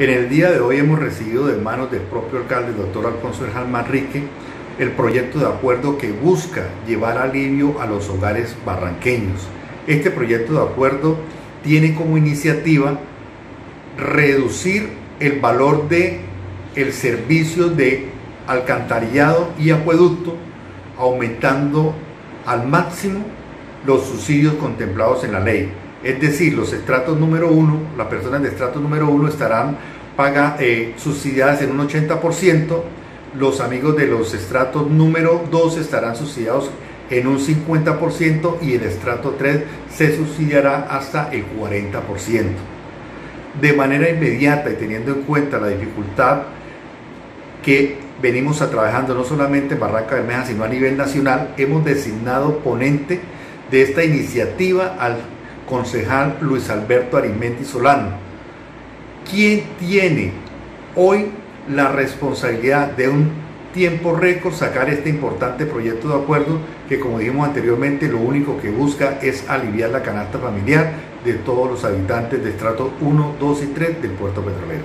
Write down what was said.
En el día de hoy hemos recibido de manos del propio alcalde, doctor Alfonso Erjal Manrique, el proyecto de acuerdo que busca llevar alivio a los hogares barranqueños. Este proyecto de acuerdo tiene como iniciativa reducir el valor de el servicio de alcantarillado y acueducto, aumentando al máximo los subsidios contemplados en la ley. Es decir, los estratos número uno, las personas de estrato número uno estarán paga, eh, subsidiadas en un 80%, los amigos de los estratos número 2 estarán subsidiados en un 50% y el estrato 3 se subsidiará hasta el 40%. De manera inmediata y teniendo en cuenta la dificultad que venimos a trabajando no solamente en Barranca Bermeja, sino a nivel nacional, hemos designado ponente de esta iniciativa al concejal Luis Alberto Arimenti Solano, quien tiene hoy la responsabilidad de un tiempo récord sacar este importante proyecto de acuerdo que como dijimos anteriormente lo único que busca es aliviar la canasta familiar de todos los habitantes de estrato 1, 2 y 3 del puerto petrolero.